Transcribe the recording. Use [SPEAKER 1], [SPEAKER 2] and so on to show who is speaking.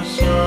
[SPEAKER 1] masala